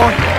point.